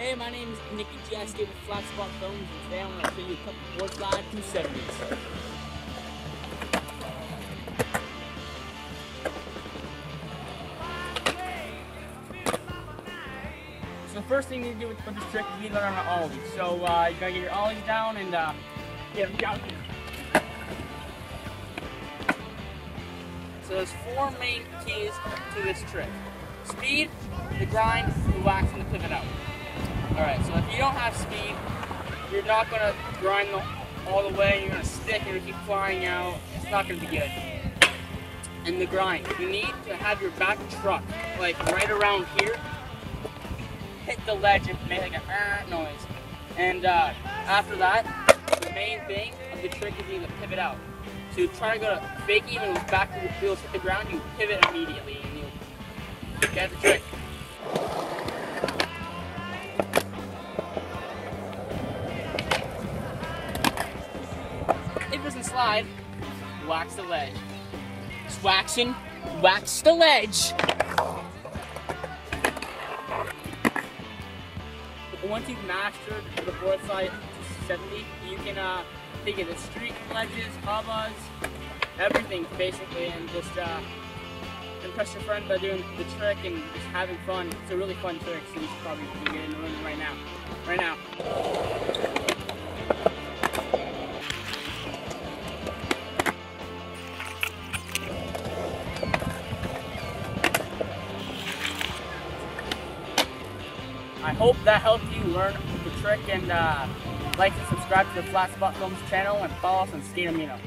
Hey, my name is Nicky G. I skate with Flat Spot Films, and today I'm going to show you a couple board slide 270s. So the first thing you need to do with, with this trick is you need to learn on ollie. So uh, you gotta get your ollies down and uh, get them down here. So there's four main keys to this trick. Speed, the grind, the wax, Alright, so if you don't have speed, you're not gonna grind the, all the way, you're gonna stick, you're gonna keep flying out, it's not gonna be good. And the grind, you need to have your back truck, like right around here, hit the ledge and make like a uh, noise. And uh, after that, the main thing of the trick is you to pivot out. So you try to go to fakie even with back wheels hit the ground, you pivot immediately and you get the trick. Wax the ledge. Just waxing, wax the ledge. Once you've mastered the board slide 270, you can uh, take it to street ledges, hubbas, everything basically, and just uh, impress your friend by doing the trick and just having fun. It's a really fun trick, so you should probably get in the room right now. Right now. I hope that helped you learn the trick and uh, like and subscribe to the Flat Spot Films channel and follow us on Skate Amino.